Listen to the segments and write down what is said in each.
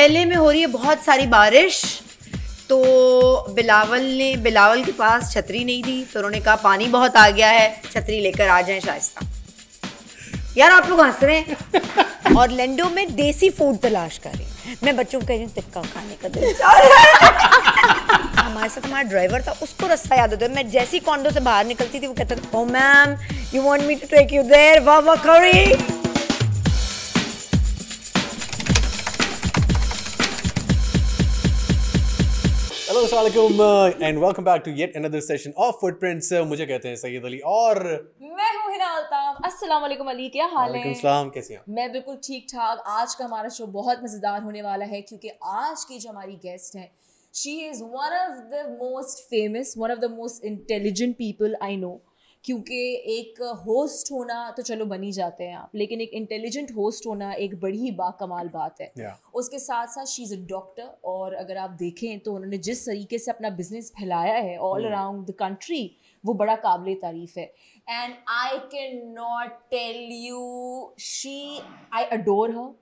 LA में हो रही है बहुत सारी बारिश। तो बिलावल ने, बिलावल के पास छतरी नहीं थी तो उन्होंने कहा, पानी बहुत आ गया है, छतरी लेकर आ जाए शाइस्ता। यार, आप लोग हंस रहे हैं। और लेंडो में देसी फ़ूड तलाश कर रही हूँ। मैं बच्चों को कह रही हूँ, टिक्का खाने का दिल हमारे साथ हमारा ड्राइवर था, उसको रास्ता याद होता है। मैं जैसी कॉन्डो से बाहर निकलती थी, वो कहता था ओ ma'am you want me to take you there वाह वाह करी हेलो अस्सलाम and welcome back to yet another session of footprints मुझे कहते हैं सैयद अली और मैं हूँ हिना अल्ताफ। अस्सलाम वालेकुम अली क्या हाल वालेकुम है सलाम कैसे हैं मैं बिल्कुल ठीक ठाक आज का हमारा शो बहुत मज़ेदार होने वाला है क्योंकि आज की जो हमारी गेस्ट है she is one of the most famous one of the most intelligent people I know क्योंकि एक होस्ट होना तो चलो बन ही जाते हैं आप लेकिन एक इंटेलिजेंट होस्ट होना एक बड़ी बाकमाल बात है। Yeah. उसके साथ साथ शी इज़ अ डॉक्टर और अगर आप देखें तो उन्होंने जिस तरीके से अपना बिज़नेस फैलाया है ऑल अराउंड द कंट्री वो बड़ा काबिल तारीफ़ है। And I can not tell you she I adore her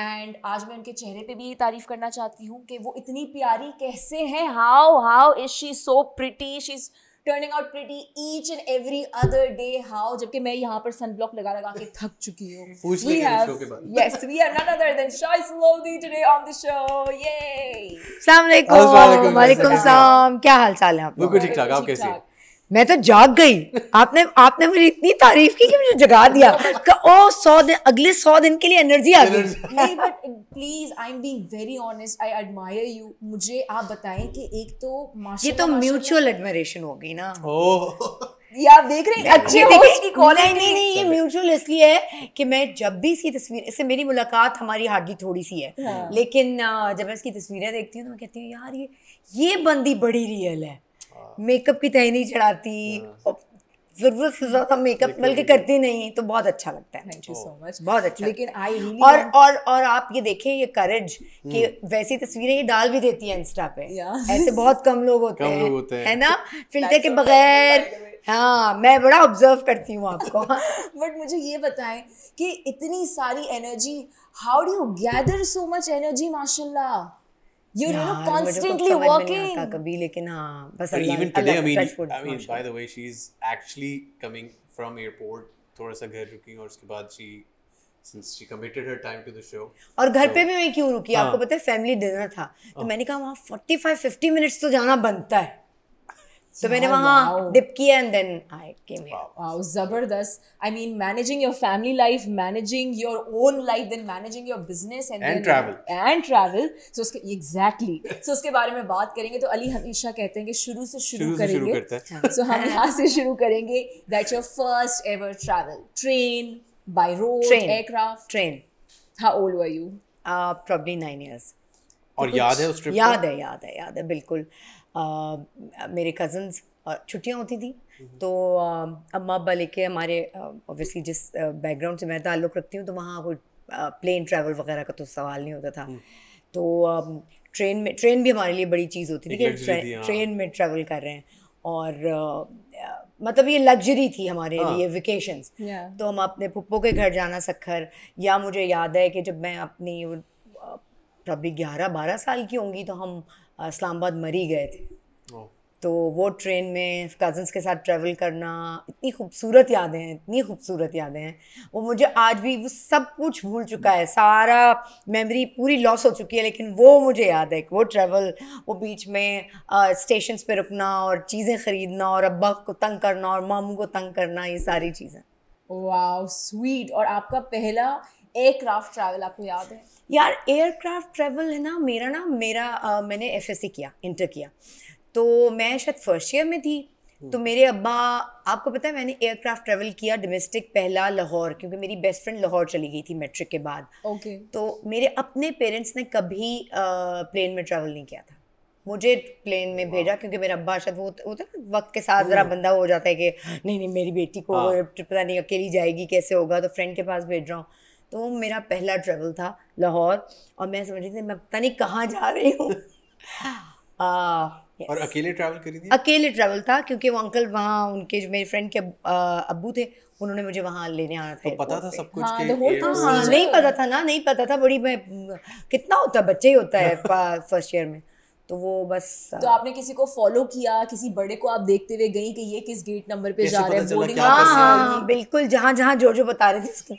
and आज मैं उनके चेहरे पे भी ये तारीफ़ करना चाहती हूँ कि वो इतनी प्यारी कैसे हैं how how is she so pretty she is turning out pretty each and every other day how जबकि मैं यहाँ पर सन ब्लॉक लगा लगा के थक चुकी हूँ। We have yes we have none other than yes we today on the show ये Lodi today on the show. Yay! अस्सलाम वालेकुम वालेकुम। सलाम क्या हाल चाल है आपका बिल्कुल ठीक ठाक आप कैसे हैं? मैं तो जाग गई। आपने आपने मेरी इतनी तारीफ़ की कि मुझे जगा दिया। कि ओ सौ दिन अगले सौ दिन के लिए एनर्जी आ गई। नहीं but please I am being very honest I admire you मुझे आप बताएँ कि एक तो ये तो म्यूचुअल एडमिरेशन हो गई ना। ओह। ये आप देख रहे हैं अच्छे देखिए, होस्ट की कॉल नहीं नहीं नहीं ये म्यूचुअल इसलिए है कि मैं जब भी इसकी तस्वीर इससे मेरी मुलाकात हमारी हार्डली थोड़ी सी है। हाँ। लेकिन जब मैं इसकी तस्वीरें देखती हूँ तो मैं कहती हूँ यार ये ये बंदी बड़ी रियल है। मेकअप की तय नहीं चढ़ाती ज़रूरत से ज़्यादा मेकअप बल्कि करती नहीं तो बहुत अच्छा लगता है। थैंक यू सो मच बहुत अच्छा लेकिन है। आई रियली और और और आप ये देखें ये करेज कि वैसी तस्वीरें ये डाल भी देती है इंस्टा पे। Yeah. ऐसे बहुत कम लोग होते हैं लोग होते है। ना? फ़िल्टर के बगैर. हाँ मैं बड़ा ऑब्ज़र्व करती हूँ आपको। बट मुझे ये बताएँ कि इतनी सारी energy how do you gather so much energy माशाल्लाह? नहीं वर्किंग आता कभी लेकिन हाँ बस But Allah- even today, I mean, I mean, by the way, she's actually coming from airport, थोड़ा सा घर रुकी और उसके बाद she, since she committed her time to the show. और घर पे भी मैं क्यों रुकी हाँ। आपको पता है फैमिली डिनर था तो मैंने कहा वहाँ फोर्टी फाइव फिफ्टी मिनट्स तो जाना बनता है तो मैंने वहाँ डिप किया and then I came here ज़बरदस्त। I mean managing your family life managing your own life then managing your business and and travel and travel so उसके एग्जैक्टली सो उसके बारे में बात करेंगे तो अली हमेशा कहते हैं कि शुरू से शुरू करेंगे। सो हम यहाँ से शुरू करेंगे that your first ever travel train by road aircraft train how old were you probably nine years और तो याद है उस ट्रिप याद है याद है याद है बिल्कुल। मेरे कजन्स छुट्टियाँ होती थी तो अम्मा अब्बा लेके हमारे ऑब्वियसली जिस बैकग्राउंड से मैं ताल्लुक़ रखती हूँ तो वहाँ कोई प्लेन ट्रैवल वगैरह का तो सवाल नहीं होता था तो ट्रेन में ट्रेन भी हमारे लिए बड़ी चीज़ होती थी कि ट्रे- हाँ। ट्रेन में ट्रैवल कर रहे हैं और मतलब ये लग्जरी थी हमारे हाँ। लिए वेकेशंस Yeah. तो हम अपने पुप्पो के घर जाना सखर या मुझे याद है कि जब मैं अपनी प्रॉब्ली ग्यारह बारह साल की होंगी तो हम इस्लामाबाद मरी गए थे। तो वो ट्रेन में कज़न्स के साथ ट्रैवल करना इतनी खूबसूरत यादें हैं इतनी खूबसूरत यादें हैं। वो मुझे आज भी वो सब कुछ भूल चुका है। सारा मेमोरी पूरी लॉस हो चुकी है लेकिन वो मुझे याद है वो ट्रैवल वो बीच में स्टेशन पे रुकना और चीज़ें ख़रीदना और अब्बा को तंग करना और मामू को तंग करना ये सारी चीज़ें। Wow, sweet. और आपका पहला एयरक्राफ्ट ट्रैवल आपको याद है? यार एयरक्राफ्ट ट्रैवल है ना मेरा ना मेरा अ, मैंने एफ़ किया इंटर किया। तो मैं शायद फ़र्स्ट ईयर में थी। तो मेरे अब्बा आपको पता है मैंने एयरक्राफ्ट ट्रैवल किया डोमेस्टिक पहला लाहौर क्योंकि मेरी बेस्ट फ्रेंड लाहौर चली गई थी मैट्रिक के बाद। Okay Okay. तो मेरे अपने पेरेंट्स ने कभी प्लेन में ट्रैवल नहीं किया था। मुझे प्लेन में भेजा क्योंकि मेरा अब्बा शायद वो होता है ना, वक्त के साथ ज़रा बंदा हो जाता है कि नहीं नहीं मेरी बेटी को हाँ। ट्रिप पता नहीं अकेली जाएगी कैसे होगा? तो फ्रेंड के पास भेज रहा हूँ। तो मेरा पहला ट्रैवल था लाहौर और मैं समझ रही थी मैं पता नहीं कहाँ जा रही हूँ। yes. और अकेले ट्रैवल करी थी? अकेले ट्रैवल था क्योंकि वो अंकल वहाँ उनके जो मेरे फ्रेंड के अब्बू थे उन्होंने मुझे वहाँ लेने आना था तो पता था सब कुछ हाँ, कि हाँ नहीं पता था ना नहीं पता था बड़ी मैं कितना होता है बच्चे ही होता है फ़र्स्ट ईयर में। तो वो बस तो आपने किसी को फॉलो किया किसी बड़े को आप देखते हुए गई कि ये किस गेट नंबर पे जा रहा है बोर्डिंग हाँ हाँ? हाँ, बिल्कुल जहाँ जहाँ जो जो बता रहे थे उसकी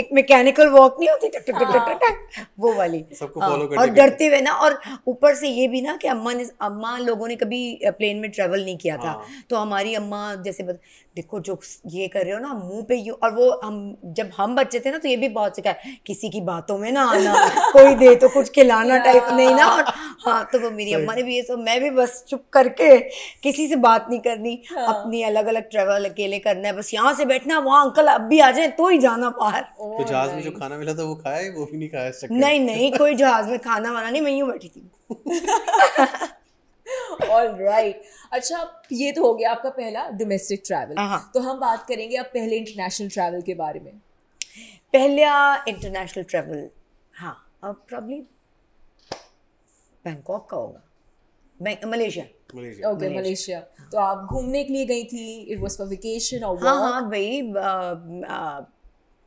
एक मैकेनिकल वॉक नहीं होती टक टक टक टक वो वाली। सबको हाँ, और डरते हुए ना और ऊपर से ये भी ना कि अम्मा ने अम्मा लोगों ने कभी प्लेन में ट्रेवल नहीं किया था। हाँ। तो हमारी अम्मा जैसे बत, देखो जो ये कर रहे हो ना मुँह पे यू और वो हम जब हम बच्चे थे ना तो ये भी बहुत सिखाया किसी की बातों में ना आना कोई दे तो कुछ खिलाना टाइप नहीं ना और हाँ तो वो मेरी अम्मा ने भी ये तो मैं भी बस चुप करके किसी से बात नहीं करनी हाँ। अपनी अलग अलग ट्रेवल अकेले करना है बस यहाँ से बैठना वहाँ अंकल अब भी आ जाए तो ही जाना बाहर। तो जहाज़ में जो खाना मिला था वो खाया वो भी नहीं खाया नहीं नहीं कोई जहाज़ में खाना वाना नहीं मैं यूँ बैठी थी। ऑल राइट अच्छा ये तो हो गया आपका पहला डोमेस्टिक ट्रैवल हाँ। तो हम बात करेंगे अब पहले इंटरनेशनल ट्रैवल के बारे में. पहला इंटरनेशनल ट्रैवल हाँ अब प्रॉब्ली बैंकॉक का होगा. मलेशिया मलेशिया ओके मलेशिया तो आप घूमने के लिए गई थी इट वाज फॉर वेकेशन और हाँ हाँ भाई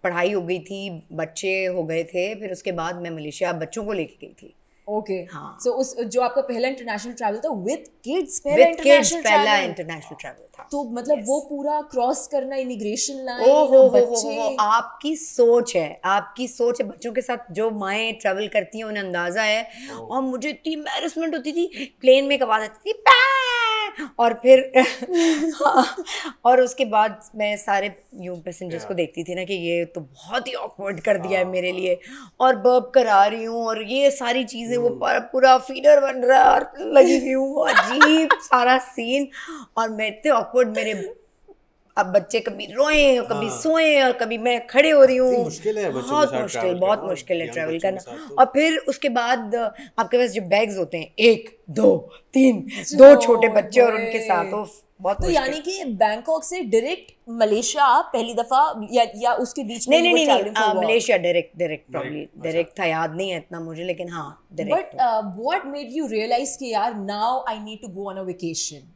पढ़ाई हो गई थी बच्चे हो गए थे फिर उसके बाद मैं मलेशिया बच्चों को लेके गई थी. ओके हाँ। सो उस जो आपका पहला इंटरनेशनल ट्रैवल था विद किड्स पहला इंटरनेशनल पहला ट्रैवल इंटरनेशनल ट्रैवल था। तो मतलब वो पूरा क्रॉस करना इमिग्रेशन लाइन ओ हो हो बच्चे हो आपकी सोच है आपकी सोच है बच्चों के साथ जो माएँ ट्रैवल करती हैं उन्हें अंदाज़ा है। और मुझे इतनी एम्बेरसमेंट होती थी प्लेन में कब आवाज़ आती थी! और फिर और उसके बाद मैं सारे यूँ पैसेंजर्स को देखती थी ना कि ये तो बहुत ही ऑकवर्ड कर दिया है मेरे लिए और बर्ब करा रही हूँ और ये सारी चीज़ें वो पूरा पूरा फीडर बन रहा है और लगी हुई हूँ अजीब सारा सीन और मैं इतने ऑकवर्ड मेरे अब बच्चे कभी रोए और कभी हाँ। सोए और कभी मैं खड़े हो रही हूँ इतनी मुश्किल है बच्चों के बहुत मुश्किल बहुत करना, मुश्किल है ट्रैवल करना तो। और फिर उसके बाद आपके पास जो बैग्स होते हैं एक दो तीन दो छोटे बच्चे और उनके साथ बहुत तो यानी कि बैंकॉक से डायरेक्ट मलेशिया पहली दफ़ा या या उसके बीच में नहीं नहीं नहीं नहीं? मलेशिया डायरेक्ट डायरेक्ट प्रॉब्ली अच्छा। डायरेक्ट था याद नहीं है इतना मुझे लेकिन हाँ direct but what made you realise कि यार now I need to go on a vacation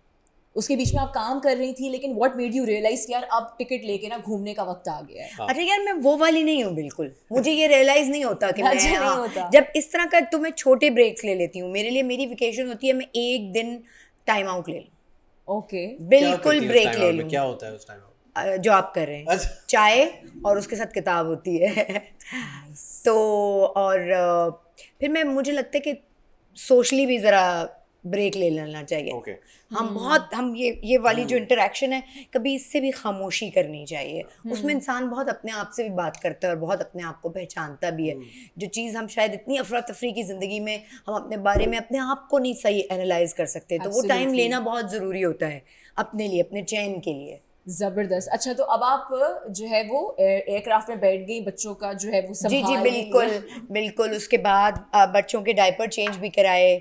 उसके बीच में आप काम कर रही थी लेकिन व्हाट मेड यू रियलाइज़ यार अब टिकट लेके ना घूमने का वक्त आ गया है? अच्छा यार मैं वो वाली नहीं हूँ बिल्कुल। मुझे ये रियलाइज़ नहीं होता कि मैं अच्छा, नहीं हाँ, होता। जब इस तरह का तो मैं छोटे ब्रेक्स ले लेती हूँ। मेरे लिए मेरी वेकेशन होती है मैं एक दिन टाइम आउट ले लूँ। ओके बिल्कुल ब्रेक ले लूँ। क्या होता है उस टाइम जो आप कर रहे हैं। अच्छा। चाय और उसके साथ किताब होती है। तो और फिर मैं मुझे लगता है कि सोशली भी ज़रा ब्रेक ले लेना चाहिए। ओके हम बहुत हम ये ये वाली जो इंटरेक्शन है कभी इससे भी खामोशी करनी चाहिए। उसमें इंसान बहुत अपने आप से भी बात करता है और बहुत अपने आप को पहचानता भी है। जो चीज़ हम शायद इतनी अफरा तफरी की ज़िंदगी में हम अपने बारे में अपने आप को नहीं सही एनालाइज कर सकते तो वो टाइम लेना बहुत ज़रूरी होता है अपने लिए अपने चैन के लिए। ज़बरदस्त। अच्छा तो अब आप जो है वो एयरक्राफ्ट में बैठ गई बच्चों का जो है वो जी जी बिल्कुल बिल्कुल। उसके बाद बच्चों के डायपर चेंज भी कराए।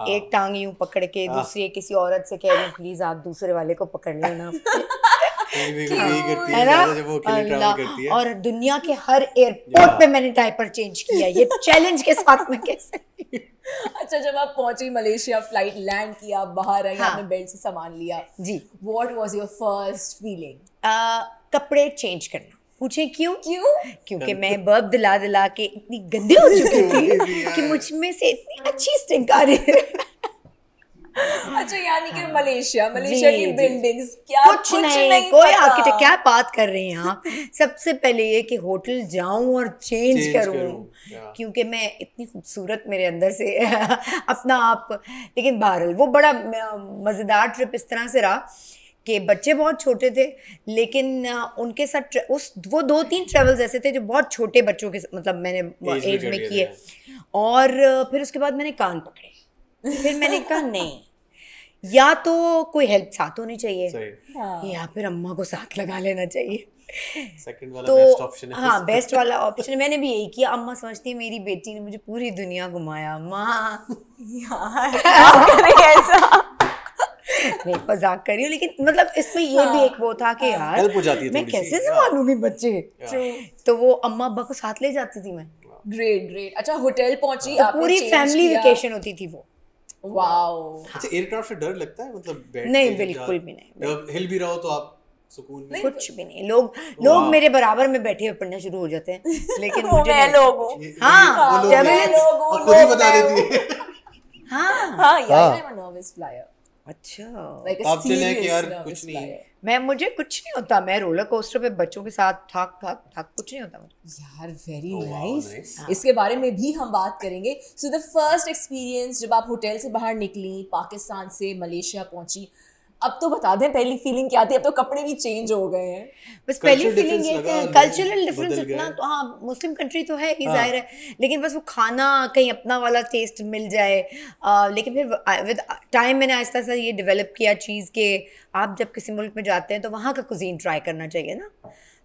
एक टांग यूँ पकड़ के दूसरी किसी औरत से कह रही हूँ प्लीज़ आप दूसरे वाले को पकड़ लेना। है। है ना? जब वो अकेले अल्लाह, ट्रैवल करती है। और दुनिया के हर एयरपोर्ट पे मैंने डायपर चेंज किया ये चैलेंज के साथ में कैसे अच्छा जब आप पहुँची मलेशिया फ़्लाइट लैंड किया आप बाहर आई हाँ। आपने बेल्ट से सामान लिया जी। What was your first feeling कपड़े चेंज करना। पूछे क्यों? क्यों? क्योंकि मैं बर्ब दिला दिला के इतनी गंदी हो चुकी थी कि मुझमें से इतनी अच्छी स्टिंक आ रही है। अच्छा यानी कि मलेशिया मलेशिया की बिल्डिंग्स क्या कुछ, नहीं, नहीं कोई आर्किटेक्ट क्या बात कर रहे हैं आप? सबसे पहले ये कि होटल जाऊँ और चेंज Change करूँ। करूँ, क्योंकि मैं इतनी खूबसूरत मेरे अंदर से अपना आप लेकिन बहरहाल वो बड़ा मज़ेदार ट्रिप इस तरह से रहा। कि बच्चे बहुत छोटे थे लेकिन उनके साथ उस वो दो तीन ट्रेवल्स ऐसे थे जो बहुत छोटे बच्चों के मतलब मैंने एज में किए। और फिर उसके बाद मैंने कान पकड़े। फिर मैंने कहा नहीं या तो कोई हेल्प साथ होनी चाहिए हाँ। या फिर अम्मा को साथ लगा लेना चाहिए। वाला तो बेस्ट ऑप्शन है हाँ बेस्ट वाला ऑप्शन मैंने भी यही किया। अम्मा समझती है मेरी बेटी ने मुझे पूरी दुनिया घुमाया। माँ यार ऐसा। नहीं मज़ाक कर रही हूँ लेकिन मतलब इसमें ये हाँ, भी एक वो था कि यार Help हो जाती है मैं कैसे हाँ। संभालूँगी बच्चे? तो वो अम्मा अब्बा को साथ ले जाती थी मैं। ग्रेट ग्रेट अच्छा होटल पहुँची तो पूरी फैमिली वेकेशन होती थी वो। वाओ अच्छा एयरक्राफ्ट से डर लगता है? मतलब नहीं, बिल्कुल भी नहीं, हिल भी रहो तो आप सुकून में कुछ भी नहीं। लोग लोग मेरे बराबर में बैठे हुए पढ़ना शुरू हो जाते हैं लेकिन मुझे मैं लोग हूँ। हाँ, जब मैं लोग हूँ, खुद ही बता देती है। हाँ। हाँ। यार हाँ। I am a nervous flyer अच्छा like चले कि यार कुछ नहीं है। मैं मुझे कुछ नहीं होता मैं रोलर कोस्टर पे बच्चों के साथ ठाक ठाक ठाक कुछ नहीं होता यार very Oh, nice. Nice nice. इसके बारे में भी हम बात करेंगे सो द फ़र्स्ट एक्सपीरियंस जब आप होटल से बाहर निकली पाकिस्तान से मलेशिया पहुँची अब तो बता दें पहली फीलिंग क्या थी? अब तो कपड़े भी चेंज हो गए हैं। बस पहली फीलिंग ये कल्चरल डिफरेंस इतना तो हाँ मुस्लिम कंट्री तो है ही हाँ। ज़ाहिर है। लेकिन बस वो खाना कहीं अपना वाला टेस्ट मिल जाए। आ, लेकिन फिर विद टाइम मैंने आहिस्ता आहिस्ता ये डेवलप किया चीज़ के। आप जब किसी मुल्क में जाते हैं तो वहाँ का कुजीन ट्राई करना चाहिए ना।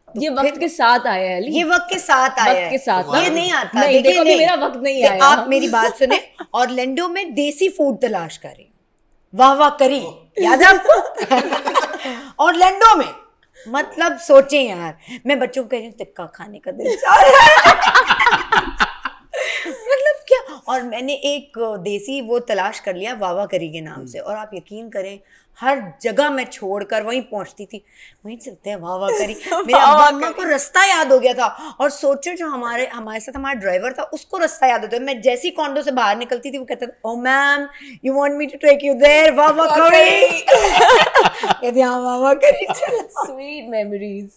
तो ये वक्त के साथ आया है ये वक्त के साथ आया वक्त है। के साथ ये नहीं आता नहीं, देखो, अभी मेरा वक्त नहीं आया। आप मेरी बात सुने और लैंडो में देसी फ़ूड तलाश करें। वाह वाह करी। याद है आपको? और लैंडो में? मतलब सोचे यार, मैं बच्चों को कह रही हूँ, टिक्का खाने का दिल मतलब क्या? और मैंने एक देसी वो तलाश कर लिया वावा करी के नाम से। और आप यकीन करें हर जगह मैं छोड़कर वहीं पहुँचती थी। वहीं चलते हैं वाह करी। मेरे वावा अम्मा को रास्ता याद हो गया था और सोचो जो हमारे हमारे साथ हमारा ड्राइवर था उसको रास्ता याद होता है। मैं जैसी कॉन्डो से बाहर निकलती थी वो कहता था ओ ma'am you want me to take you there वाह वाह करी। कहते हाँ वाह वाह करी स्वीट मेमोरीज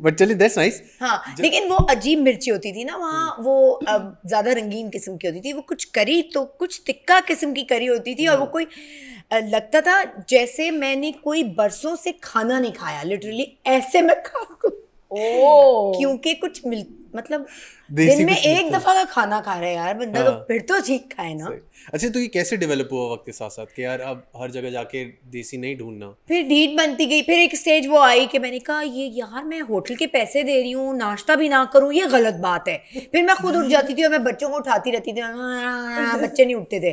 बट चलिए दैट्स नाइस हाँ लेकिन वो अजीब मिर्ची होती थी ना वहाँ वो ज़्यादा रंगीन किस्म की होती थी वो कुछ करी तो कुछ तिक्का किस्म की करी होती थी और वो कोई लगता था जैसे मैंने कोई बरसों से खाना नहीं खाया लिटरली ऐसे मैं खा क्योंकि कुछ मिल मतलब दिन में एक दफ़ा का खाना खा रहा है यार बंदा तो हाँ। फिर तो ठीक खाए ना। अच्छा तो ये कैसे डेवलप हुआ वक्त के साथ साथ कि यार अब हर जगह जाके देसी नहीं ढूंढना? फिर ढीठ बनती गई फिर एक स्टेज वो आई कि मैंने कहा ये यार मैं होटल के पैसे दे रही हूँ नाश्ता भी ना करूँ ये गलत बात है। फिर मैं खुद उठ जाती थी और मैं बच्चों को उठाती रहती थी "हाँ, बच्चे नहीं उठते थे।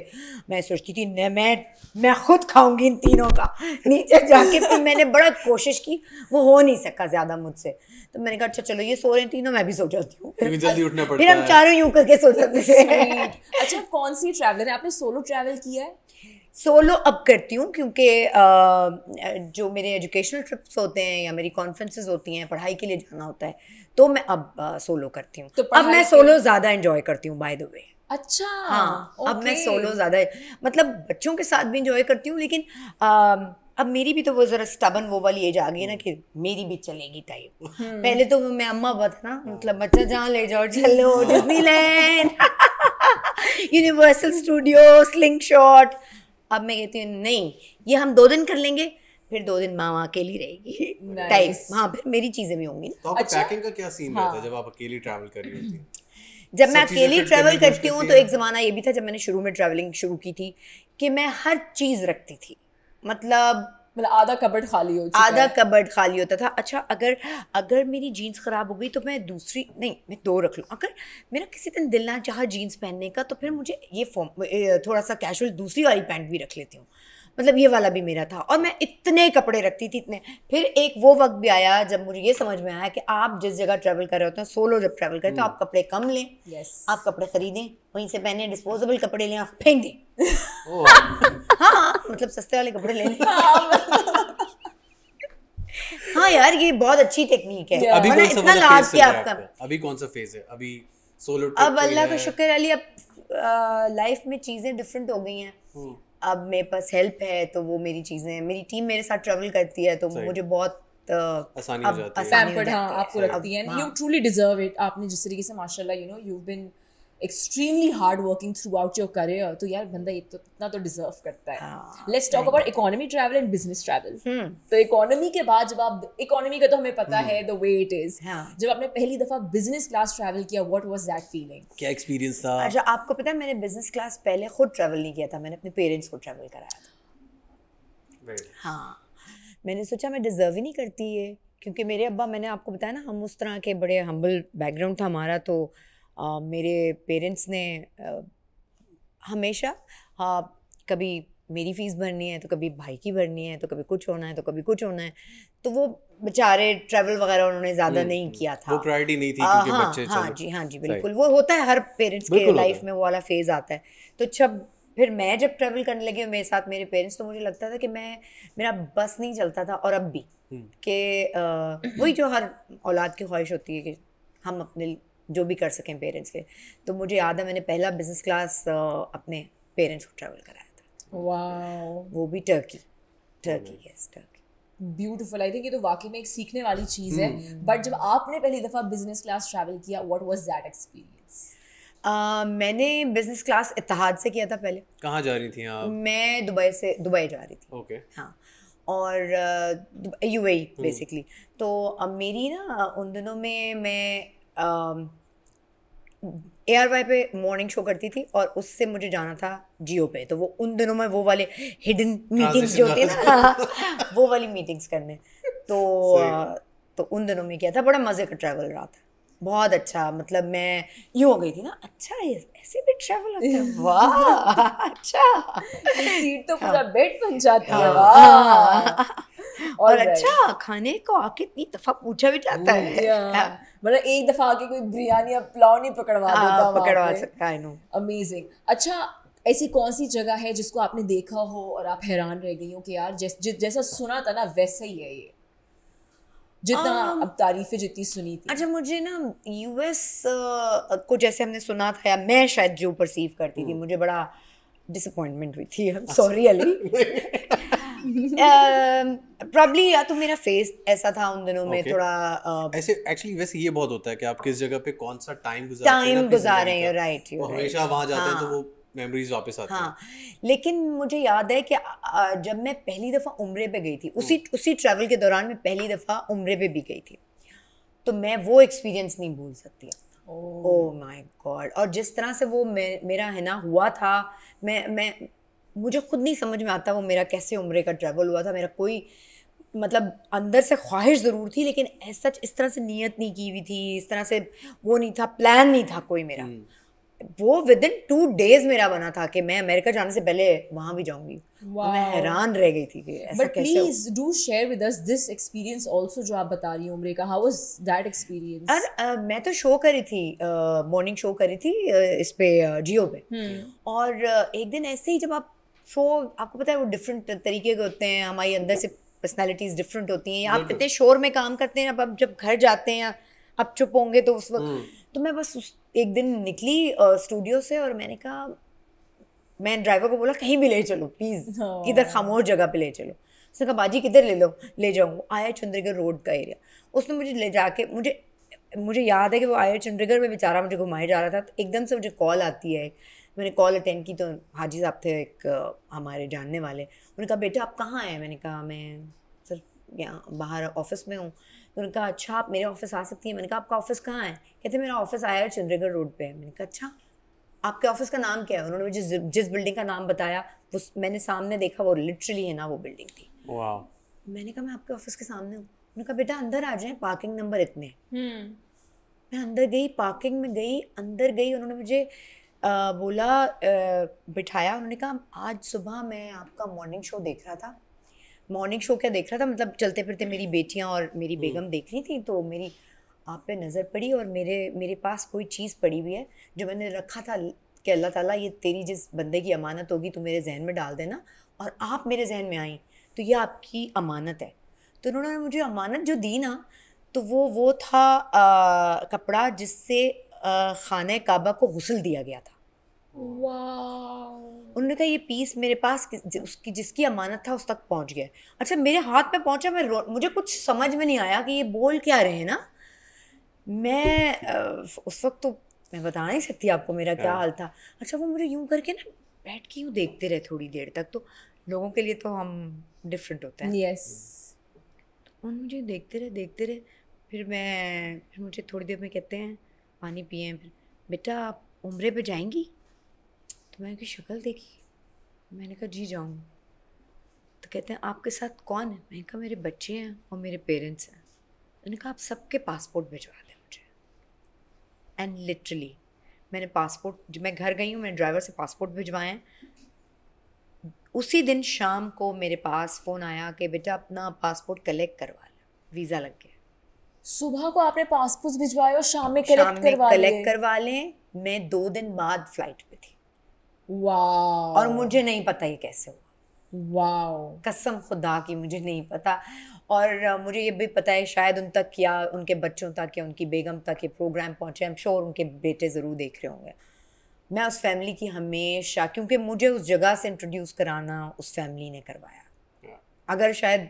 मैं सोचती थी "नहीं, मैं मैं खुद खाऊँगी इन तीनों का। नीचे जाके फिर मैंने बड़ा कोशिश की वो हो नहीं सका ज़्यादा मुझसे। तो मैंने कहा अच्छा चलो ये सो रहे हैं तीनों मैं भी सो जाती हूँ। उठना फिर हम चारों यूँ करके सो जाते थे अच्छा कौन सी ट्रैवलर है? आपने सोलो ट्रैवल किया है? सोलो अब करती हूँ क्योंकि जो मेरे एजुकेशनल ट्रिप्स होते हैं या मेरी कॉन्फ्रेंसेज होती हैं पढ़ाई के लिए जाना होता है तो मैं अब सोलो करती हूँ। तो अब मैं सोलो ज़्यादा इंजॉय करती हूँ बाय द वे अच्छा हाँ अब मैं सोलो ज़्यादा मतलब बच्चों के साथ भी इंजॉय करती हूँ लेकिन अ, अब मेरी भी तो वो ज़रा स्टबन वो वाली एज आ गई है ना कि मेरी भी चलेगी टाइप पहले तो मैं अम्मा बात ना मतलब बच्चा जहाँ ले जाओ चलो Disneyland Universal studio slingshot अब मैं कहती हूँ नहीं ये हम दो दिन कर लेंगे फिर दो दिन माँ अकेली रहेगी। Nice. टाइप हाँ फिर मेरी चीज़ें भी होंगी तो अच्छा। पैकिंग का क्या सीन रहता है जब आप अकेली ट्रैवल कर रही होती हैं? जब मैं अकेली ट्रैवल करती हूँ तो एक ज़माना ये भी था जब मैंने शुरू में ट्रैवलिंग शुरू की थी कि मैं हर चीज़ रखती थी। मतलब मतलब आधा कबर्ड खाली हो चुका आधा। कबर्ड खाली होता था। अच्छा अगर अगर मेरी जीन्स ख़राब हो गई तो मैं दूसरी नहीं मैं दो रख लूँ। अगर मेरा किसी दिन दिल ना चाह जीन्स पहनने का तो फिर मुझे ये फॉर्म थोड़ा सा कैजुअल दूसरी वाली पैंट भी रख लेती हूँ। मतलब ये वाला भी मेरा था और मैं इतने कपड़े रखती थी इतने। फिर एक वो वक्त भी आया जब मुझे ये समझ में आया कि आप जिस जगह ट्रैवल कर रहे होते हैं सोलो जब ट्रैवल करें तो आप कपड़े कम लें Yes. आप कपड़े खरीदें वहीं से पहने डिस्पोजेबल कपड़े लें आप फेंक। दें ओह। हाँ मतलब सस्ते वाले कपड़े ले हाँ यार ये बहुत अच्छी टेक्निक है। अभी कौन सा इतना लाभ किया आपका? आपका? अभी कौन सा फ़ेज़ है? अभी सोलो अब अल्लाह का शुक्र अली अब लाइफ में चीज़ें डिफरेंट हो गई हैं। हम्म। अब मेरे पास हेल्प है तो वो मेरी चीज़ें हैं मेरी टीम मेरे साथ ट्रेवल करती है तो मुझे बहुत आसानी हो जाती है। जाती है। आपको रखती है हाँ। यू ट्रूली डिजर्व इट आपने जिस तरीके से माशाल्लाह you know you been extremely hard working throughout your career तो यार बंदा ये तो इतना तो डिजर्व करता है। Let's talk about economy travel and business travel तो इकोनॉमी के बाद जब आप इकोनॉमी का तो हमें पता है द वे इट इज़। जब आपने पहली दफ़ा बिज़नेस क्लास ट्रैवल किया व्हाट वाज दैट फीलिंग क्या एक्सपीरियंस था? अच्छा आपको पता है मैंने बिज़नेस क्लास पहले खुद ट्रैवल नहीं किया था मैंने अपने पेरेंट्स को ट्रैवल कराया था। Right. हाँ। मैंने सोचा मैं डिज़र्व ही नहीं करती ये क्योंकि मेरे अब्बा मैंने आपको बताया ना हम उस तरह के बड़े हम्बल बैकग्राउंड था हमारा तो मेरे पेरेंट्स ने आ, हमेशा हाँ कभी मेरी फ़ीस भरनी है तो कभी भाई की भरनी है तो कभी कुछ होना है तो कभी कुछ होना है तो वो बेचारे ट्रैवल वगैरह उन्होंने ज़्यादा हम्म, नहीं हम्म। किया था। वो प्रायोरिटी नहीं थी आ, क्योंकि बच्चे हाँ जी हाँ जी बिल्कुल वो होता है हर पेरेंट्स के लाइफ में वो वाला फ़ेज़ आता है। तो जब फिर मैं जब ट्रैवल करने लगी मेरे साथ मेरे पेरेंट्स तो मुझे लगता था कि मैं मेरा बस नहीं चलता था और अब भी हम्म। कि वही जो हर औलाद की ख्वाहिश होती है कि हम अपने जो भी कर सकें पेरेंट्स के। तो मुझे याद है मैंने पहला बिज़नेस क्लास अपने पेरेंट्स को ट्रैवल कराया था। वाओ वो भी Turkey Turkey yes Turkey beautiful I think ये तो वाकई में एक सीखने वाली चीज़ है। बट जब आपने पहली दफ़ा बिज़नेस क्लास ट्रैवल किया व्हाट वाज दैट एक्सपीरियंस मैंने बिज़नेस क्लास इतिहाद से किया था पहले। कहाँ जा रही थी आप? मैं दुबई से दुबई जा रही थी। ओके हाँ। और यू बेसिकली तो अब मेरी ना उन दिनों में मैं ए आर वाई पे मॉर्निंग शो करती थी और उससे मुझे जाना था जियो पे। तो वो उन दिनों में वो वाले हिडन मीटिंग्स जो होती है ना वो वाली मीटिंग्स करने। तो तो उन दिनों में किया था बड़ा मज़े का ट्रैवल रहा था। बहुत अच्छा मतलब मैं यूँ हो गई थी ना अच्छा ये ऐसे भी ट्रैवल होता है? वाह अच्छा। सीट तो पूरा बेड बन जाती है हाँ, वाह। और. अच्छा खाने को आके इतनी दफ़ा पूछा भी जाता है। मतलब एक दफ़ा आके कोई बिरयानी या पुलाव नहीं पकड़वा देता हाँ, पकड़वा सकता है नो अमेजिंग अच्छा ऐसी कौन सी जगह है जिसको आपने देखा हो और आप हैरान रह गई हो कि यार जैस, जैसा सुना था ना वैसा ही है ये। जितना Um, अब तारीफें जितनी सुनी थी अच्छा मुझे ना यूएस को जैसे हमने सुना था या मैं शायद जो परसीव करती। थी मुझे बड़ा डिसअपॉइंटमेंट हुई थी सॉरी अली प्रॉब्ली या तो मेरा फेस ऐसा था उन दिनों में Okay. थोड़ा uh, ऐसे एक्चुअली वैसे ये बहुत होता है कि आप किस जगह पे कौन सा टाइम गुजारते हैं टाइम गुजारे ज़िंदगी हैं राइट हमेशा वहाँ जाते हैं तो हाँ। वो मेमोरीज वापस आती हाँ लेकिन मुझे याद है कि जब मैं पहली दफ़ा उम्रे पे गई थी उसी हम्म। उसी ट्रैवल के दौरान मैं पहली दफ़ा उम्रे पे भी गई थी तो मैं वो एक्सपीरियंस नहीं भूल सकती. ओ माय गॉड और जिस तरह से वो मे, मेरा है ना हुआ था मैं मैं मुझे खुद नहीं समझ में आता वो मेरा कैसे उम्रे का ट्रैवल हुआ था मेरा कोई मतलब अंदर से ख्वाहिश ज़रूर थी लेकिन ऐसा इस तरह से नीयत नहीं की हुई थी इस तरह से वो नहीं था प्लान नहीं था कोई मेरा हम्म। वो विद इन टू डेज़ मेरा बना था कि मैं अमेरिका जाने से पहले वहाँ भी जाऊँगी। और मैं हैरान रह गई थी कि ऐसा बट कैसे please do share with us this experience also जो आप बता रही हो उम्र का हाउ वाज दैट एक्सपीरियंस और मैं तो शो करी थी मॉर्निंग uh, शो करी थी अ, इस पे जियो uh, पे। हम्म और अ, एक दिन ऐसे ही जब आप शो आपको पता है वो डिफरेंट तरीके के होते हैं हमारी अंदर से पर्सनालिटीज डिफरेंट होती हैं। आप। इतने शोर में काम करते हैं अब आप जब घर जाते हैं आप चुप होंगे तो उस वक्त हम्म। तो मैं बस उस एक दिन निकली स्टूडियो से और मैंने कहा मैं ड्राइवर को बोला कहीं भी ले चलो प्लीज़ हाँ। किधर खामोश जगह पे ले चलो। उसने कहा बाजी किधर ले लो ले जाऊँ आया चंद्रगढ़ रोड का एरिया उसने मुझे ले जाके मुझे मुझे याद है कि वो आया चंद्रगढ़ में बेचारा मुझे घुमाए जा रहा था तो एकदम से मुझे कॉल आती है मैंने कॉल अटेंड की तो हाजी साहब थे एक हमारे जानने वाले उन्होंने कहा बेटा आप कहाँ हैं? मैंने कहा मैं सर यहाँ बाहर ऑफ़िस में हूँ। उन्होंने कहा अच्छा आप मेरे ऑफ़िस आ सकती हैं। मैंने कहा आपका ऑफ़िस कहाँ है? कहते मेरा ऑफ़िस आया है चंद्रगढ़ रोड पे। है मैंने कहा अच्छा आपके ऑफ़िस का नाम क्या है? उन्होंने मुझे जिस जिस बिल्डिंग का नाम बताया उस मैंने सामने देखा वो लिटरली है ना वो बिल्डिंग थी। मैंने कहा मैं आपके ऑफ़िस के सामने हूँ। उन्होंने कहा बेटा अंदर आ जाए पार्किंग नंबर इतने। हम्म। मैं अंदर गई पार्किंग में गई अंदर गई उन्होंने मुझे अ, बोला अ, बिठाया। उन्होंने कहा आज सुबह मैं आपका मॉर्निंग शो देख रहा था। मॉर्निंग शो क्या देख रहा था? मतलब चलते फिरते मेरी बेटियाँ और मेरी बेगम देख रही थी तो मेरी आप पे नज़र पड़ी और मेरे मेरे पास कोई चीज़ पड़ी हुई है जो मैंने रखा था। कि अल्लाह ताला ये तेरी जिस बंदे की अमानत होगी तो मेरे जहन में डाल देना और आप मेरे जहन में आई तो ये आपकी अमानत है। तो उन्होंने मुझे अमानत जो दी ना तो वो वो था आ, कपड़ा जिससे खाने काबा को गुसल दिया गया था। उन्होंने कहा ये पीस मेरे पास उसकी जिसकी अमानत था उस तक पहुँच गया अच्छा मेरे हाथ में पहुँचा मैं रो- मुझे कुछ समझ में नहीं आया कि ये बोल क्या रहे ना? मैं उस वक्त तो मैं बता नहीं सकती आपको मेरा क्या हाँ। हाल था। अच्छा वो मुझे यूँ करके ना बैठ के यूँ देखते रहे थोड़ी देर तक तो लोगों के लिए तो हम डिफरेंट होते हैं। यस उन मुझे देखते रहे देखते रहे फिर मैं फिर मुझे थोड़ी देर में कहते हैं पानी पिए फिर बेटा आप उम्रे पे जाएँगी? तो मैंने उनकी शक्ल देखी? मैंने कहा जी जाऊँ। तो कहते हैं आपके साथ कौन है? मैंने कहा मेरे बच्चे हैं और मेरे पेरेंट्स हैं। मैंने कहा आप सबके पासपोर्ट भिजवा दें मुझे। एंड लिटरली मैंने पासपोर्ट जब मैं घर गई हूँ मैंने ड्राइवर से पासपोर्ट भिजवाए हैं। उसी दिन शाम को मेरे पास फ़ोन आया कि बेटा अपना पासपोर्ट कलेक्ट करवा लो वीज़ा लग गया। सुबह को आपने पासपोर्ट भिजवाए और शाम में कलेक्ट करवा कलेक्ट करवा लें मैं दो दिन बाद फ़्लाइट पे थी। वाओ और मुझे नहीं पता ये कैसे हुआ। वाओ कसम खुदा की मुझे नहीं पता। और मुझे ये भी पता है शायद उन तक या उनके बच्चों तक या उनकी बेगम तक ये प्रोग्राम पहुँचे। आई एम श्योर उनके बेटे ज़रूर देख रहे होंगे। मैं उस फैमिली की हमेशा क्योंकि मुझे उस जगह से इंट्रोड्यूस कराना उस फैमिली ने करवाया। अगर शायद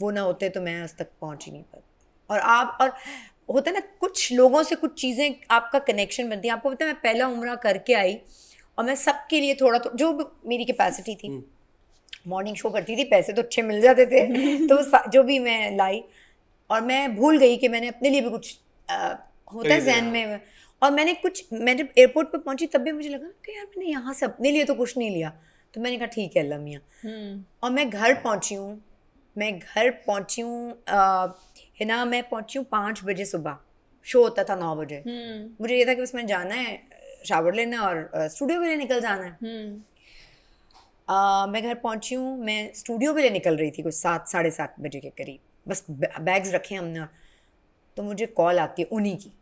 वो ना होते तो मैं उस तक पहुँच ही नहीं पाती। और आप और होता है ना कुछ लोगों से कुछ चीज़ें आपका कनेक्शन बनती है। आपको पता है मैं पहला उम्र करके आई और मैं सबके लिए थोड़ा तो जो मेरी कैपेसिटी थी। मॉर्निंग शो करती थी पैसे तो अच्छे मिल जाते थे। तो जो भी मैं लाई और मैं भूल गई कि मैंने अपने लिए भी कुछ अ, होता है जहन में। और मैंने कुछ मैं जब एयरपोर्ट पे पहुँची तब भी मुझे लगा कि यार मैंने यहाँ से अपने लिए तो कुछ नहीं लिया। तो मैंने कहा ठीक है अल्लाह मियाँ। हम्म। और मैं घर पहुँची हूँ मैं घर पहुँची हूँ है ना मैं पहुँची हूँ पाँच बजे सुबह। शो होता था नौ बजे। हम्म। मुझे ये था कि बस मैं जाना है शावर लेना और स्टूडियो के लिए निकल जाना है। हम्म। मैं घर पहुँची हूँ मैं स्टूडियो के लिए निकल रही थी कुछ सात साढ़े सात बजे के करीब। बस बैग्स रखे हमने तो मुझे कॉल आती है उन्हीं की।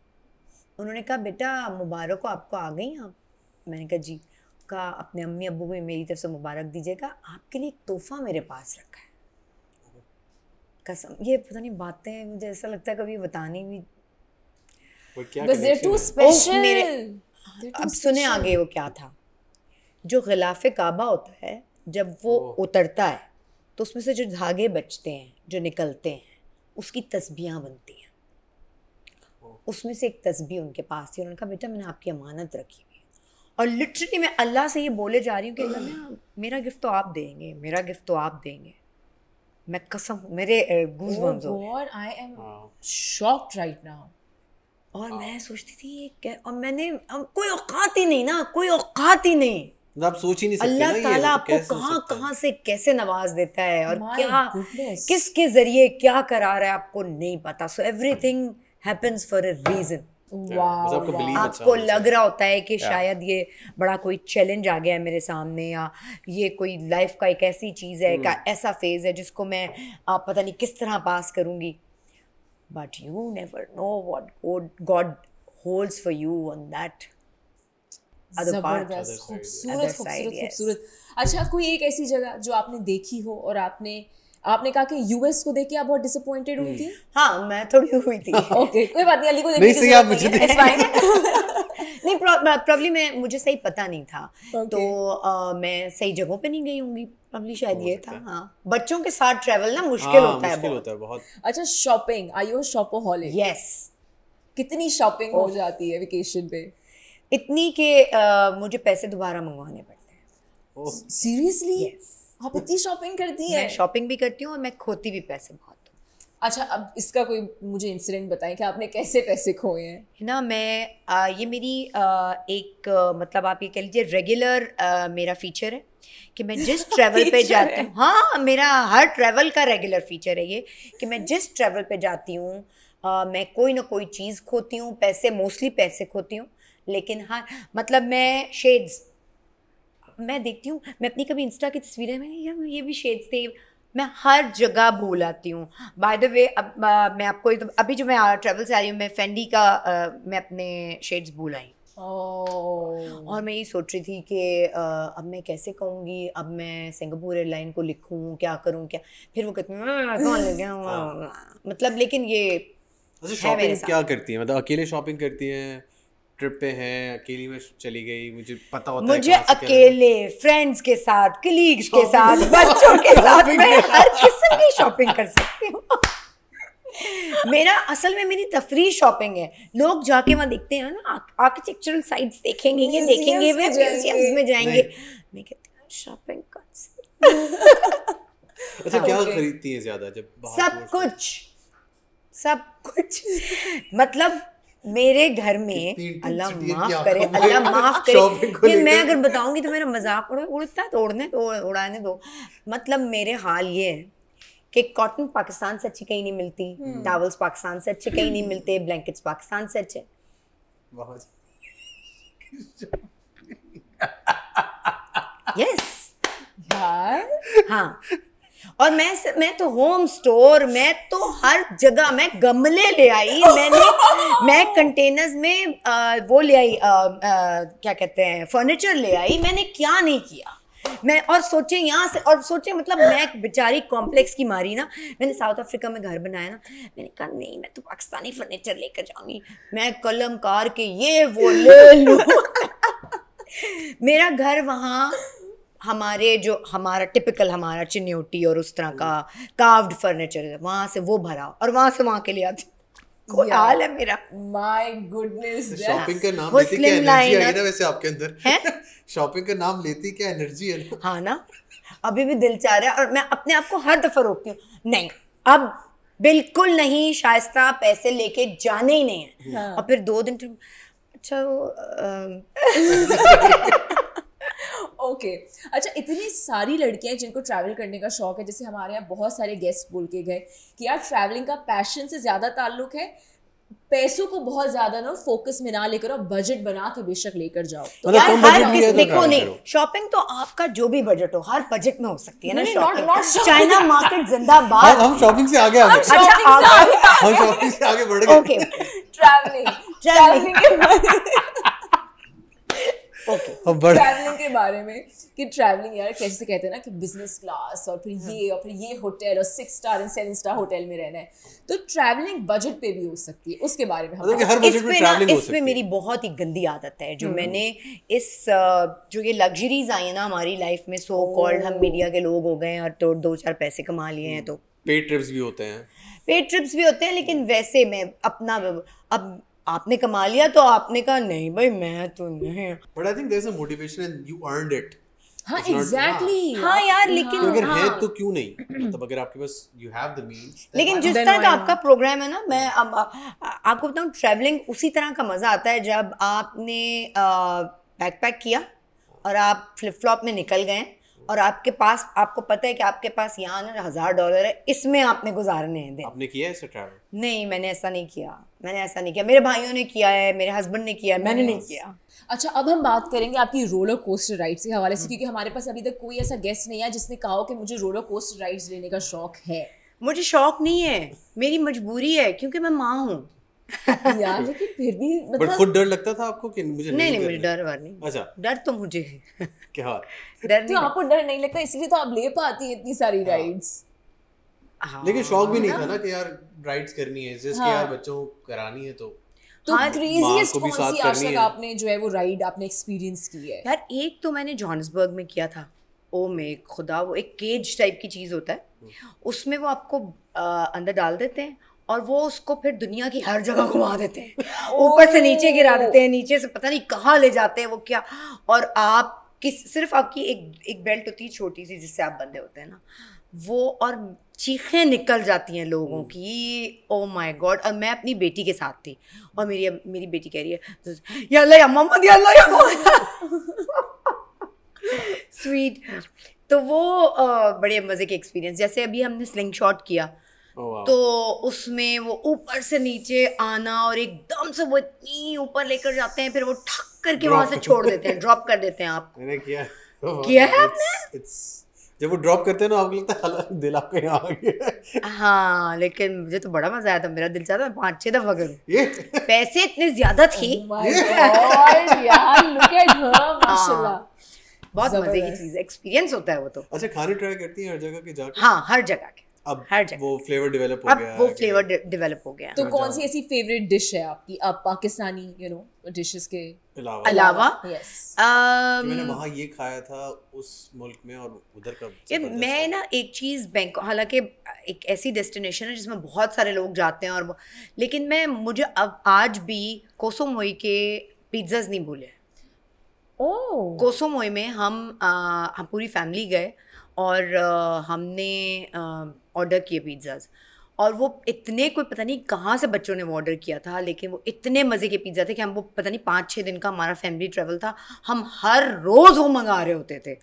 उन्होंने कहा बेटा मुबारक हो आपको आ गई आप। मैंने कहा जी। कहा अपने अम्मी अबू को भी मेरी तरफ़ से मुबारक दीजिएगा आपके लिए एक तोहफा मेरे पास रखा है। कसम ये पता नहीं बातें मुझे ऐसा लगता है कभी बतानी भी क्या बस देयर टू स्पेशल अब सुने आगे वो क्या था। जो गिलाफ काबा होता है जब वो उतरता है तो उसमें से जो धागे बचते हैं जो निकलते हैं उसकी तस्बियाँ बनती हैं। उसमें से एक तस्बी उनके पास थी उन्होंने कहा बेटा मैंने आपकी अमानत रखी हुई है। और लिटरली मैं अल्लाह से ये बोले जा रही हूँ कि अल्लाह मैं मेरा गिफ्ट तो आप देंगे मेरा गिफ्ट तो आप देंगे। मैं कसम मेरे गूज Oh बम्स हो am हाँ। shocked right now. और मैं सोचती थी ये क्या और मैंने अब कोई औकात ही नहीं ना कोई औकात ही नहीं। आप सोच ही नहीं सकते अल्लाह ताला आपको कहाँ कहाँ से कैसे नवाज़ देता है और My क्या goodness. किसके ज़रिए क्या करा रहा है आपको नहीं पता। So everything happens for a reason आपको अच्छा आपको लग रहा होता है कि Yeah. शायद ये बड़ा कोई चैलेंज आ गया है मेरे सामने या ये कोई लाइफ का एक ऐसी चीज़ है का Hmm. ऐसा फ़ेज़ है जिसको मैं आप पता नहीं किस तरह पास करूँगी। But you never know what God, God holds for you on other part. ज़बरदस्त खूबसूरत खूबसूरत। खूबसूरत अच्छा कोई एक ऐसी जगह जो आपने देखी हो और आपने आपने कहा कि यूएस को देख के आप बहुत डिसअपॉइंटेड हुई थी? हाँ मैं थोड़ी हुई थी। ओके कोई बात नहीं अली को नहीं, सही, आप मुझे नहीं है, प्रॉब्लम में मुझे सही पता नहीं था। Okay. तो अ, मैं सही जगहों पे नहीं गई होंगी। प्रॉब्ली शायद ये था हाँ। बच्चों के साथ ट्रैवल ना मुश्किल हाँ, होता है मुश्किल बहुत। होता है बहुत। अच्छा shopping I you shopaholic yes कितनी शॉपिंग हो जाती है वेकेशन पे? इतनी के मुझे पैसे दोबारा मंगवाने पड़ते हैं। सीरियसली. आप इतनी शॉपिंग करती है? मैं शॉपिंग भी करती हूँ और मैं खोती भी पैसे बहुत। हूँ अच्छा अब इसका कोई मुझे इंसिडेंट बताएँ कि आपने कैसे पैसे खोए हैं? ना मैं अ, ये मेरी अ, एक मतलब आप ये कह लीजिए रेगुलर मेरा फीचर है कि मैं जिस ट्रैवल पे जाती हूँ? हाँ मेरा हर ट्रैवल का रेगुलर फीचर है ये कि मैं जिस ट्रैवल पे जाती हूँ मैं कोई ना कोई चीज़ खोती हूँ पैसे मोस्टली पैसे खोती हूँ लेकिन हाँ मतलब मैं शेड्स मैं देखती हूँ मैं अपनी कभी इंस्टा की तस्वीरें में ये भी शेड्स थे मैं हर जगह भूल आती हूँ। बाय द वे अब अ, मैं आपको एक- अभी जो मैं ट्रैवल से आ रही हूँ मैं फेंडी का अ, मैं अपने शेड्स भूल आई। ओह। और मैं ये सोच रही थी कि अब मैं कैसे कहूँगी अब मैं सिंगापुर एयरलाइन को लिखूँ क्या करूँ क्या? फिर वो कहते हैं "हाँ, कौन ले गया मतलब लेकिन ये शॉपिंग क्या करती है? मतलब अकेले शॉपिंग करती हैं? ट्रिप पे हैं अकेली में चली गई मुझे पता होता है मुझे अकेले फ्रेंड्स के साथ कलीग्स के साथ बच्चों के साथ मैं हर किस्म की शॉपिंग कर सकती हूँ। मेरा असल में मेरी तफरी शॉपिंग है। लोग जाके वहाँ देखते हैं ना आर्किटेक्चरल साइट्स देखेंगे ये देखेंगे वे में जाएँगे। म्यूजियम्स में जाएँगे। मैं कहती हूँ शॉपिंग कर अच्छा क्या खरीदती हैं ज़्यादा जब सब कुछ। सब कुछ। मतलब मेरे घर में अल्लाह माफ़ करे अल्लाह माफ़ करे। को ये मैं अगर बताऊँगी तो मेरा मज़ाक उड़ उड़ता है तो उड़ने तो उड़ाने दो। मतलब मेरे हाल ये है कि कॉटन पाकिस्तान से अच्छी कहीं नहीं मिलती टावल्स पाकिस्तान से अच्छे कहीं नहीं मिलते ब्लैंकेट्स पाकिस्तान से अच्छे। बहुत। यस यार। हाँ। और मैं से- मैं तो होम स्टोर मैं तो हर जगह मैं गमले ले आई। मैंने मैं कंटेनर्स में आ, वो ले आई आ, आ, क्या कहते हैं फर्नीचर ले आई। मैंने क्या नहीं किया। मैं और सोचे यहाँ से और सोचे मतलब मैं बेचारी कॉम्प्लेक्स की मारी ना। मैंने साउथ अफ्रीका में घर बनाया ना। मैंने कहा नहीं मैं तो पाकिस्तानी फर्नीचर लेकर जाऊँगी। मैं कलम कार के ये वो ले लूँ। मेरा घर वहाँ हमारे जो हमारा टिपिकल हमारा चिन्योटी और उस तरह का कार्व्ड फर्नीचर है वहाँ से वो भरा और वहाँ से वहाँ के लिए आती कोई हाल है मेरा? माय गुडनेस शॉपिंग का नाम लेती क्या एनर्जी liner- ना वैसे आपके अंदर? है? शॉपिंग का नाम लेती क्या एनर्जी है हाँ ना? अभी भी दिल चाह रहा है और मैं अपने आप को हर दफ़ा रोकती हूँ। नहीं अब बिल्कुल नहीं शाइस्ता पैसे लेके जाने ही नहीं है। हाँ। और फिर दो दिन अच्छा ओके अच्छा इतनी सारी लड़कियाँ हैं जिनको ट्रैवल करने का शौक है जैसे हमारे यहाँ बहुत सारे गेस्ट बोल के गए कि यार ट्रैवलिंग का पैशन से ज़्यादा ताल्लुक है पैसों को बहुत ज़्यादा ना फोकस में ना लेकर और बजट बना के बेशक लेकर जाओ। तो मतलब यार हर किस तो देखो travel नहीं। शॉपिंग तो आपका जो भी बजट हो हर बजट में हो सकती है ना शॉपिंग चाइना मार्केट जिंदाबाद। हम शॉपिंग से आगे आ गए। अच्छा आगे हम शॉपिंग से आगे बढ़ गए। Okay travelling travelling okay travelling के बारे में कि ट्रैवलिंग यार कैसे कहते हैं ना कि बिज़नेस क्लास और फिर ये और फिर ये होटल और six star and seven star hotel में रहना है। तो ट्रैवलिंग बजट पे भी हो सकती है उसके बारे में हम मतलब हर इस बजट में पे ना ट्रैवलिंग हो मेरी बहुत ही गंदी आदत है जो मैंने इस जो ये लग्जरीज आई है ना हमारी लाइफ में सो कॉल्ड हम मीडिया के लोग हो गए हैं और तो दो चार पैसे कमा लिए हैं तो। पेड ट्रिप्स भी होते हैं। पेड ट्रिप्स भी होते हैं लेकिन वैसे मैं अपना अब आपने कमा लिया तो आपने कहा नहीं भाई मैं तो नहीं but I think there is a motivation and you earned it हाँ एग्जैक्टली हाँ यार लेकिन तो अगर है हाँ। तो क्यों नहीं? मतलब अगर आपके पास यू हैव द मींस लेकिन जिस तरह का आपका प्रोग्राम है ना मैं अब आपको बताऊँ ट्रैवलिंग उसी तरह का मज़ा आता है जब आपने बैकपैक किया और आप फ्लिप फ्लॉप में निकल गए। और आपके पास आपको पता है कि आपके पास यहाँ ना हज़ार डॉलर है इसमें आपने गुजारने हैं दिन। आपने किया है ऐसा ट्रैवल नहीं मैंने ऐसा नहीं किया। मैंने ऐसा नहीं किया। मेरे भाइयों ने किया है मेरे हस्बैंड ने किया है मैंने नहीं किया। अच्छा अब हम बात करेंगे आपकी रोलर कोस्टर राइड्स के हवाले से क्योंकि हमारे पास अभी तक कोई ऐसा गेस्ट नहीं है जिसने कहा हो कि मुझे रोलर कोस्टर राइड्स लेने का शौक है। मुझे शौक नहीं है। मेरी मजबूरी है क्योंकि मैं माँ हूँ। यार लेकिन फिर भी बट मतलब खुद डर लगता था आपको कि मुझे नहीं नहीं मुझे डर वर नहीं अच्छा। डर तो मुझे है। क्या डर तो आपको डर नहीं लगता इसलिए तो आप ले पाती हैं इतनी सारी राइड्स हाँ। लेकिन शौक भी नहीं था ना कि यार राइड्स करनी है जिसके हाँ। यार बच्चों करानी है तो तो हाँ, क्रेजीएस्ट कौन सी आज तक आपने जो है वो राइड आपने एक्सपीरियंस की है? यार एक तो मैंने जॉन्सबर्ग में किया था। ओ मे खुदा वो एक केज टाइप की चीज़ होता है। उसमें वो आपको अंदर डाल देते हैं और वो उसको फिर दुनिया की हर जगह घुमा देते हैं। ऊपर से नीचे गिरा देते हैं नीचे से पता नहीं कहाँ ले जाते हैं वो क्या। और आप किस सिर्फ़ आपकी एक एक बेल्ट होती है छोटी सी जिससे आप बंधे होते हैं ना। वो और चीखें निकल जाती हैं लोगों की ओ माय गॉड और मैं अपनी बेटी के साथ थी और मेरी मेरी बेटी कह रही है या अल्लाह या मोहम्मद या अल्लाह या स्वीट तो वो अ, बड़े मज़े के एक्सपीरियंस जैसे अभी हमने स्लिंग शॉट किया। Oh, wow. तो उसमें वो ऊपर से नीचे आना और एकदम से वो इतनी ऊपर लेकर जाते हैं फिर वो ठक करके वहाँ से छोड़ देते हैं ड्रॉप कर देते हैं आपको मैंने किया। है। Oh, किया है it's- जब वो ड्रॉप करते हैं ना आपको लगता है दिल आपके यहाँ आ गया हाँ। लेकिन मुझे तो बड़ा मज़ा आया था मेरा दिल चाहता मैं पाँच छह दफ़ा करूँ। पैसे इतने ज़्यादा थी। Oh माशाल्लाह। बहुत मज़े की चीज़ एक्सपीरियंस होता है वो तो। अच्छा खाने ट्राई करती हैं हर जगह के जाके? हाँ हर जगह के। अब हर जगह वो फ्लेवर डेवलप हो अब गया वो फ्लेवर डेवलप हो गया तो कौन सी ऐसी फेवरेट डिश है आपकी अब पाकिस्तानी यू नो डिशेस के? अलावा अलावा यस मैंने अम, वहाँ ये खाया था उस मुल्क में और उधर का ये मैं ना एक चीज़ बैंक हालाँकि एक ऐसी डेस्टिनेशन है जिसमें बहुत सारे लोग जाते हैं और लेकिन मैं मुझे अब आज भी कोसोमोई के पिज्ज़ाज नहीं भूले। ओह कोसोमोई में हम आ, हम पूरी फैमिली गए और आ, हमने ऑर्डर किए पिज़्ज़ाज और वो इतने कोई पता नहीं कहाँ से बच्चों ने वो ऑर्डर किया था, लेकिन वो इतने मज़े के पिज़्ज़ा थे कि हम वो पता नहीं पाँच छः दिन का हमारा फैमिली ट्रैवल था, हम हर रोज़ वो मंगा रहे होते थे।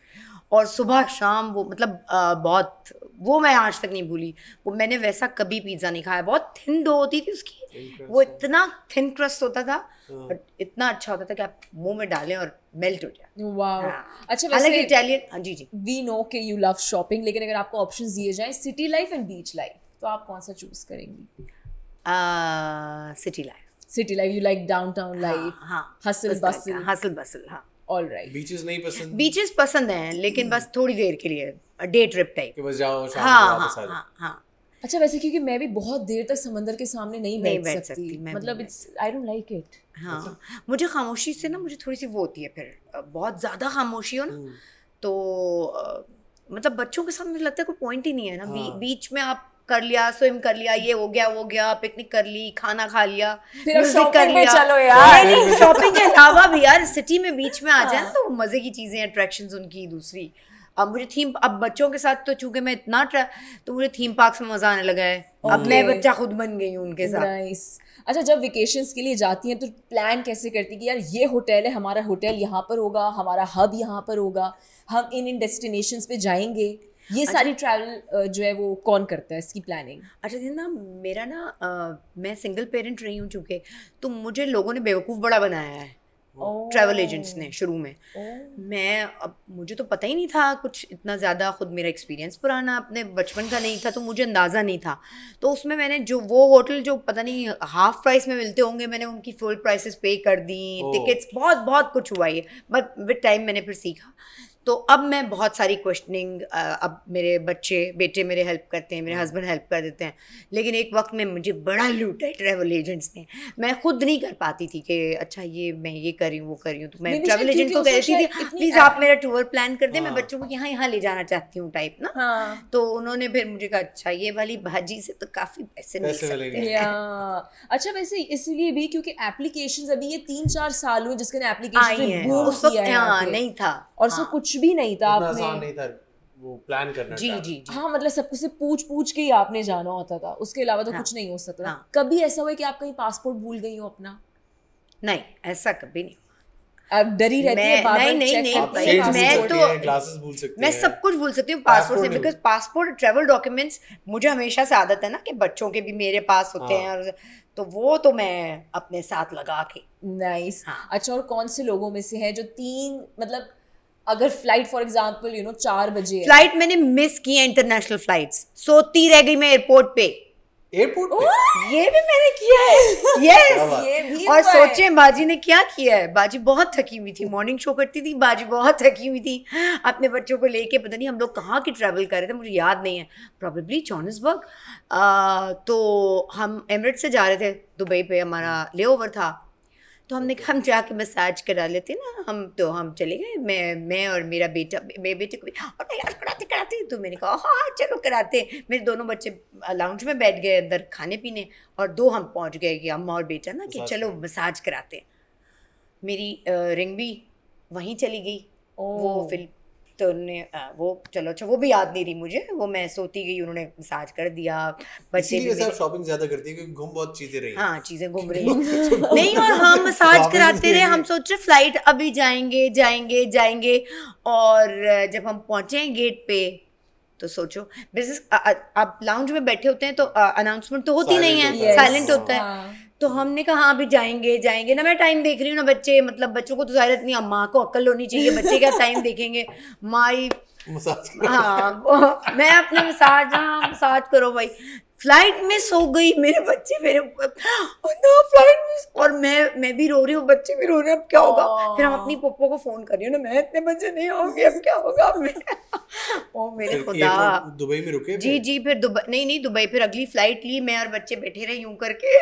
और सुबह शाम वो मतलब अ, बहुत वो मैं आज तक नहीं भूली। वो मैंने वैसा कभी पिज़्ज़ा नहीं खाया। बहुत थिन डो होती थी उसकी। वो इतना थिन क्रस्ट होता था हाँ। बट इतना अच्छा होता था कि आप मुँह में डालें और मेल्ट हो जाए। वाओ। हाँ। अच्छा हालाँकि वैसे इटालियन हाँ जी जी। वी नो के यू लव शॉपिंग लेकिन अगर आपको ऑप्शंस दिए जाएँ city life and beach life तो आप कौन सा चूज़ करेंगी? City life city life you like downtown life हाँ हसल बसल हसल बसल हाँ। ऑल राइट बीचेस नहीं पसंद? बीचेस पसंद हैं लेकिन बस थोड़ी देर के लिए डे ट्रिप टाइप कि बस जाओ शाम हाँ को हाँ जाओ। हाँ हाँ. अच्छा वैसे क्योंकि मैं भी बहुत देर तक समंदर के सामने नहीं नहीं बैठ सकती। सकती, मैं मतलब it's I don't like it हाँ. मुझे खामोशी से ना मुझे थोड़ी सी वो होती है फिर। बहुत ज़्यादा खामोशी हो ना हम्म, तो मतलब बच्चों के साथ मुझे लगता है कोई पॉइंट ही नहीं है ना। बी, हाँ। बीच में आप कर लिया स्विम कर लिया ये हो गया वो गया पिकनिक कर ली खाना खा लिया music shopping पे चलो यार। नहीं शॉपिंग के अलावा भी यार सिटी में बीच में आ जाए ना तो मज़े की चीज़ें अट्रैक्शन उनकी दूसरी। अब मुझे थीम अब बच्चों के साथ तो चूँकि मैं इतना ट्रा- तो मुझे थीम पार्क में मज़ा आने लगा है। अब मैं बच्चा खुद बन गई हूँ उनके साथ। नाइस अच्छा जब वेकेशंस के लिए जाती हैं तो प्लान कैसे करती कि यार ये होटल है हमारा होटल यहाँ पर होगा हमारा हब यहाँ पर होगा हम इन इन डेस्टिनेशंस पे जाएँगे? ये सारी ट्रैवल जो है वो कौन करता है? इसकी प्लानिंग अच्छा दिन ना मेरा ना मैं सिंगल पेरेंट रही हूँ चूँकि तो मुझे लोगों ने बेवकूफ़ बड़ा बनाया है। ट्रैवल एजेंट्स ने शुरू में। मैं अब मुझे तो पता ही नहीं था कुछ इतना ज़्यादा खुद मेरा एक्सपीरियंस पुराना अपने बचपन का नहीं था तो मुझे अंदाज़ा नहीं था। तो उसमें मैंने जो वो होटल जो पता नहीं हाफ़ प्राइस में मिलते होंगे मैंने उनकी फुल प्राइसेस पे कर दी टिकट्स बहुत बहुत कुछ हुआ ये। बट विद टाइम मैंने फिर सीखा। तो अब मैं बहुत सारी क्वेश्चनिंग अब मेरे बच्चे बेटे मेरे हेल्प करते हैं मेरे हस्बैंड हेल्प कर देते हैं। लेकिन एक वक्त में मुझे बड़ा लूटा है ट्रैवल एजेंट्स ने। मैं खुद नहीं कर पाती थी कि अच्छा ये मैं ये कर रही हूँ वो कर रही हूँ। तो मैं ट्रैवल एजेंट को क्योंकि कह रही थी प्लीज़ आप मेरा टूर प्लान कर दें मैं हाँ। बच्चों को यहाँ यहाँ ले जाना चाहती हूँ टाइप ना? हाँ। तो उन्होंने फिर मुझे कहा अच्छा ये वाली भाजी से तो काफ़ी पैसे मिल सकते हैं। अच्छा वैसे इसलिए भी क्योंकि एप्लीकेशंस अभी ये तीन चार साल हुए जिसके ने एप्लीकेशन हैं। नहीं था। और उसमें हाँ। कुछ भी नहीं था आसान आपने। नहीं था वो प्लान करना जी जी जी। हाँ मतलब सब कुछ से पूछ पूछ के ही आपने जाना होता था। उसके अलावा तो हाँ, कुछ नहीं हो सकता। हाँ। कभी ऐसा हुआ कि आप कहीं पासपोर्ट भूल गई हो अपना? नहीं ऐसा कभी नहीं आप डरी रहती है नहीं, नहीं, नहीं, नहीं, है मैं तो- भूल सकती मैं सब कुछ भूल सकती हूँ पासपोर्ट से बिकॉज़ पासपोर्ट ट्रैवल डॉक्यूमेंट्स मुझे हमेशा से आदत है ना कि बच्चों के भी मेरे पास होते हाँ। हैं और तो वो तो मैं अपने साथ लगा के। नाइस हाँ। अच्छा और कौन से लोगों में से है जो तीन मतलब अगर flight for example you know चार बजे फ़्लाइट मैंने मिस की है इंटरनेशनल फ़्लाइट सोती रह गई मैं एयरपोर्ट पे। एयरपोर्ट पे? ये भी मैंने किया है। यस ये भी और सोचे बाजी ने क्या किया है? बाजी बहुत थकी हुई थी। मॉर्निंग शो करती थी बाजी बहुत थकी हुई थी। अपने बच्चों को लेके पता नहीं हम लोग कहाँ की ट्रैवल कर रहे थे मुझे याद नहीं है। प्रॉब्लली जॉनसबर्ग तो हम एमरेट से जा रहे थे दुबई पे हमारा ले ओवर था। तो हमने कहा हम जाके मसाज करा लेते ना हम तो हम चले गए मैं मैं और मेरा बेटा मेरे बेटे को भी और यार कराते कराते? तो मैंने कहा हाँ चलो कराते मेरे दोनों बच्चे लाउंज में बैठ गए अंदर खाने पीने और दो हम पहुँच गए कि अम्मा और बेटा ना कि चलो मसाज कराते हैं। मेरी रिंग भी वहीं चली गई वो ओह। तो उन्होंने वो चलो अच्छा वो भी याद नहीं रही मुझे वो मैं सोती गई उन्होंने मसाज कर दिया बच्चे भी सब शॉपिंग ज़्यादा करती है क्योंकि घूम बहुत चीज़ें रही हाँ। चीज़ें घूम रही हैं। नहीं और हम मसाज कराते रहे हम सोच रहे फ़्लाइट अभी जाएँगे जाएँगे जाएँगे। और जब हम पहुँचे गेट पे तो सोचो बिज़नेस आप लाउंज में बैठे होते हैं तो अनाउंसमेंट तो होती नहीं है साइलेंट होता हाँ। तो हमने कहा हाँ अभी जाएँगे जाएँगे। ना मैं टाइम देख रही हूँ ना बच्चे मतलब बच्चों को तो ज़ाहिर नहीं माँ को अक्ल होनी चाहिए बच्चे क्या टाइम देखेंगे? माई हाँ मैं अपने मसाज हाँ मसाज करो भाई। फ़्लाइट में सो गई मेरे बच्चे मेरे ना फ़्लाइट में और मैं मैं भी रो रही हूँ बच्चे भी रो रहे हैं अब क्या होगा? फिर हम अपनी पप्पो को फ़ोन कर रही हूँ ना मैं इतने बच्चे नहीं होंगे अब क्या होगा? अब मैं ओ मेरे खुदा। दुबई में रुके जी जी फिर दुबई नहीं नहीं दुबई फिर अगली फ़्लाइट ली मैं और बच्चे बैठे रहे यूँ करके।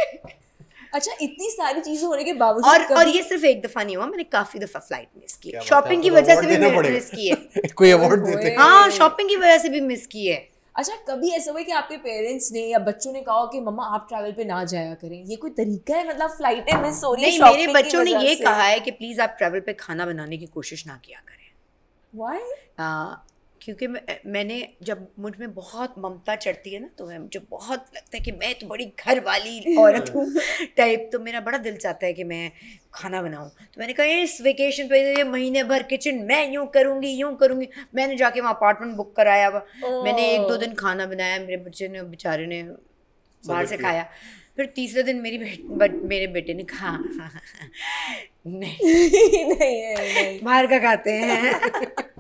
अच्छा इतनी सारी चीज़ें होने के बावजूद और और ये सिर्फ़ एक दफ़ा नहीं हुआ मैंने काफ़ी दफ़ा फ़्लाइट मिस की है। शॉपिंग की वजह से भी मिस की है। कोई अवार्ड देते हैं। हाँ शॉपिंग की वजह से भी मिस की है। अच्छा कभी ऐसा हुआ कि आपके पेरेंट्स ने या बच्चों ने कहा हो कि मम्मा आप ट्रैवल पे ना जाया करें ये कोई तरीका है? मतलब फ्लाइटें मिस हो रही है नहीं मेरे बच्चों ने ये कहा है कि प्लीज़ आप ट्रैवल पे खाना बनाने की कोशिश ना किया करें। Why? क्योंकि मैं मैंने जब मुझमें बहुत ममता चढ़ती है ना तो मैं मुझे बहुत लगता है कि मैं तो बड़ी घर वाली औरत हूँ टाइप तो मेरा बड़ा दिल चाहता है कि मैं खाना बनाऊँ। तो मैंने कहा इस वेकेशन पे ये महीने भर किचन मैं यूँ करूँगी यूँ करूँगी। मैंने जाके वहाँ अपार्टमेंट बुक कराया हुआ मैंने एक दो दिन खाना बनाया मेरे बच्चे ने बेचारे ने बाहर से खाया। फिर तीसरे दिन मेरी बेट, बट, मेरे बेटे ने कहा नहीं। नहीं नहीं नहीं। बाहर का खाते हैं।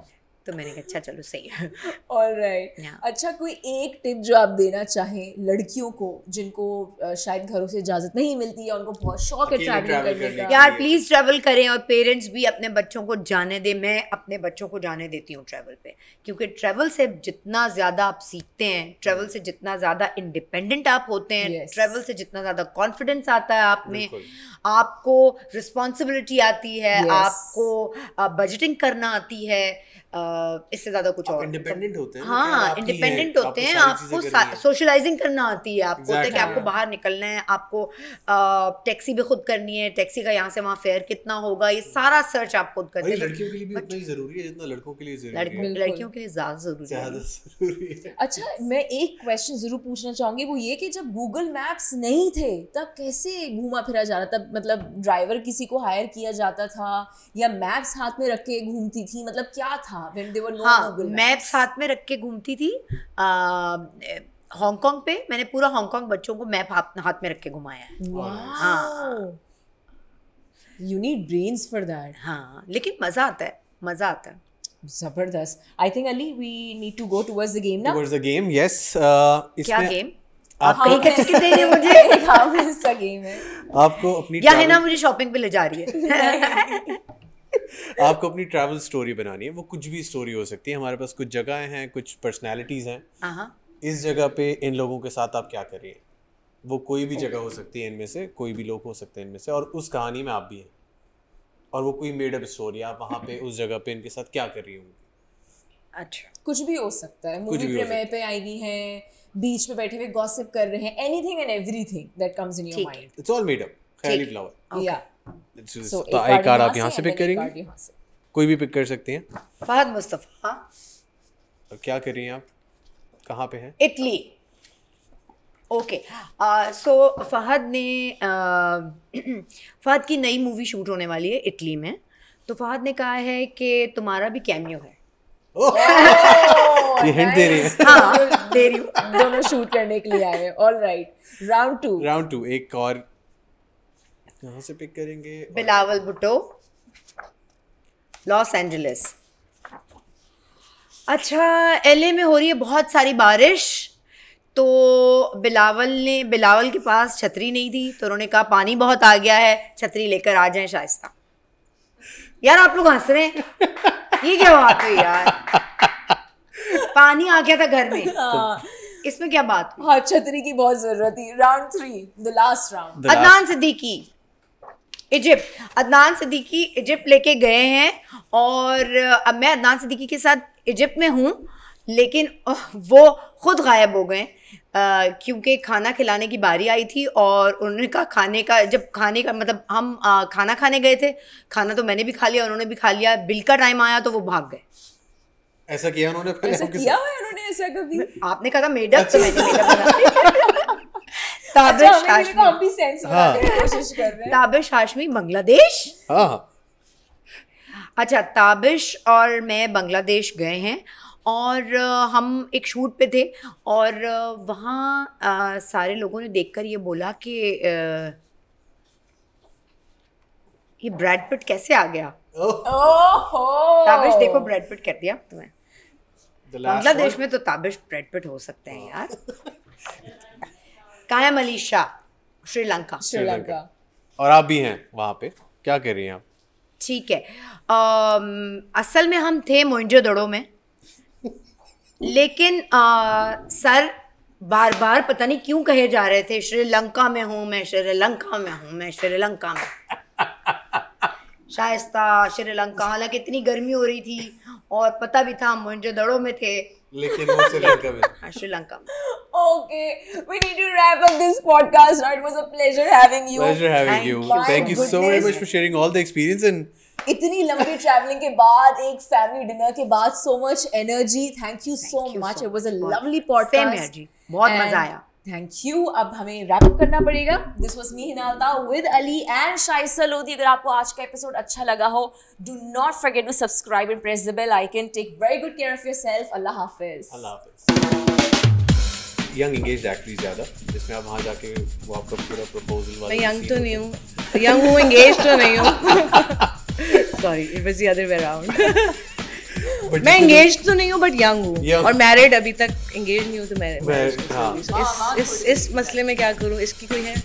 तो मैंने कहा अच्छा चलो सही है. और राइट Yeah. अच्छा कोई एक टिप जो आप देना चाहें लड़कियों को जिनको शायद घरों से इजाज़त नहीं मिलती है उनको बहुत शौक है ट्रैवलिंग करने का। यार प्लीज़ ट्रैवल करें और पेरेंट्स भी अपने बच्चों को जाने दें। मैं अपने बच्चों को जाने देती हूँ ट्रैवल पे क्योंकि ट्रैवल से जितना ज़्यादा आप सीखते हैं ट्रैवल से जितना ज़्यादा इंडिपेंडेंट आप होते हैं ट्रैवल से जितना ज़्यादा कॉन्फिडेंस आता है आप में आपको रिस्पॉन्सिबिलिटी आती है आपको बजटिंग करना आती है। इससे ज़्यादा कुछ और इंडिपेंडेंट होते हैं हाँ इंडिपेंडेंट होते हैं आपको। सोशलाइजिंग करना आती है आपको होता है कि आपको बाहर निकलना है आपको टैक्सी भी खुद करनी है टैक्सी का यहाँ से वहाँ फेयर कितना होगा ये सारा सर्च आप खुद करते हैं। लड़कियों के लिए भी उतना ही ज़रूरी है जितना लड़कों के लिए ज़रूरी है। लड़कियों के लिए ज़्यादा ज़रूरी ज़्यादा ज़रूरी है। अच्छा मैं एक क्वेश्चन ज़रूर पूछना चाहूँगी वो ये कि जब गूगल मैप्स नहीं थे तब कैसे घूमा फिरा जा रहा था मतलब ड्राइवर किसी को हायर किया जाता था या मैप्स हाथ में रख के घूमती थी मतलब क्या था? हाँ गूगल मैप्स हाथ में रख के घूमती थी हांगकांग पे मैंने पूरा हांगकांग बच्चों को मैप हाथ में रख के घुमाया है। You need brains for that हाँ लेकिन मज़ा आता है मज़ा आता है। ज़बरदस्त। I think Ali we need to go towards the game ना टुवर्ड्स द गेम यस क्या गेम आप आप कहीं दे रहे मुझे? हाँ सा गेम है। आपको अपनी या है ना मुझे शॉपिंग पे ले जा रही है। आपको अपनी ट्रैवल स्टोरी बनानी है। वो कुछ भी स्टोरी हो सकती है। हमारे पास कुछ जगहें हैं कुछ पर्सनालिटीज़ हैं। इस जगह पे इन लोगों के साथ आप क्या करिए वो कोई भी जगह हो सकती है इनमें से कोई भी लोग हो सकते हैं इनमें से और उस कहानी में आप भी हैं। और वो कोई मेड अप स्टोरी आप वहाँ पे उस जगह पे इनके साथ क्या कर रही होंगी? अच्छा। कुछ भी हो सकता है। मूवी प्रीमियर पे आई हुई हैं। बीच पे बैठे हुए गॉसिप कर रहे हैं anything and everything that comes in your mind it's all made up Khyali. Flower या तो एक कार्ड आप यहाँ से पिक करेंगे? कोई भी पिक कर सकती हैं? फहद मुस्तफ़ा। और क्या कर रही हैं आप? कहाँ पे हैं? इटली। ओके। सो फहद ने फहद की नई मूवी शूट होने वाली है इटली में। तो फहद ने कहा है कि तुम्हारा भी कैमियो है। ये हिंट दे रही है। हाँ दे रही हूँ। दोनों शूट करने के लिए आए हैं। All right round two round two एक और कहाँ से पिक करेंगे बिलावल भुट्टो लॉस एंजलिस। अच्छा एलए में हो रही है बहुत सारी बारिश तो बिलावल ने बिलावल के पास छतरी नहीं थी तो उन्होंने कहा पानी बहुत आ गया है छतरी लेकर आ जाए शाइस्ता। यार आप लोग हंस रहे हैं। ये क्या बात हुई यार? पानी आ गया था घर में। इसमें क्या बात हुई? हाँ छतरी की बहुत ज़रूरत थी। Round three the last round Adnan Siddiqui. Egypt. Adnan Siddiqui Egypt लेके गए हैं और अब मैं अदनान सिद्दीकी के साथ इजिप्ट में हूँ लेकिन वो खुद गायब हो गए। क्योंकि खाना खिलाने की बारी आई थी और उन्होंने कहा खाने का जब खाने का मतलब हम अ, खाना खाने गए थे खाना तो मैंने भी खा लिया उन्होंने भी खा लिया बिल का टाइम आया तो वो भाग गए। ऐसा किया उन्होंने ऐसा किया हुआ उन्होंने? ऐसा कभी? आपने कहा था मेडअप तो मैंने मेडअप बना ताबिश अच्छा हमें हाशमी भी सेंस। बनाने की कोशिश कर रहे हैं। ताबिश हाशमी बांग्लादेश? हाँ। अच्छा ताबिश और मैं बांग्लादेश गए हैं और हम एक शूट पे थे और वहाँ सारे लोगों ने देखकर ये बोला कि ये ब्रैड पिट कैसे आ गया? ताबिश देखो ब्रैड पिट कर दिया तुम्हें। बांग्लादेश में तो ताबिश ब्रैड पिट हो सकते हैं यार। कायम अली शाह श्रीलंका। श्रीलंका। और आप भी हैं वहाँ पे। क्या कर रही हैं आप? ठीक है। अम, असल में हम थे मोइंजोदड़ो में। लेकिन अ, सर बार बार पता नहीं क्यों कहे जा रहे थे श्रीलंका में हूँ मैं श्रीलंका में हूँ मैं श्रीलंका में। शायस्ता श्रीलंका हालाँकि इतनी गर्मी हो रही थी और पता भी था हम मोइंजोदड़ो में थे। लेकिन वो श्रीलंका में। हाँ श्रीलंका में। Okay we need to wrap up this podcast now it was a pleasure having you pleasure having you thank you so very much for sharing all the experience and इतनी लंबी ट्रैवलिंग के बाद एक फैमिली डिनर के बाद so much energy thank you so much it was a lovely podcast energy बहुत मज़ा आया। थैंक यू अब हमें रैप करना पड़ेगा। This was me Hina Altaf with Ali and Shaista Lodhi अगर आपको आज का एपिसोड अच्छा लगा हो do not forget to subscribe and press the bell icon take very good care of अल्लाह हाफिज अल्लाह हाफिज यंग एंगेज एक्ट्रेस ज़्यादा जिसमें आप वहाँ जाके वो आपका पूरा प्रपोजल वाला मैं यंग तो नहीं है। यंग हूँ एंगेज तो नहीं हूँ। Sorry it was the other way around मैं एंगेज तो नहीं हूँ बट यंग हूँ। और मैरिड अभी तक एंगेज नहीं हूँ तो मैं हाँ। इस मसले में क्या करूँ? इसकी कोई है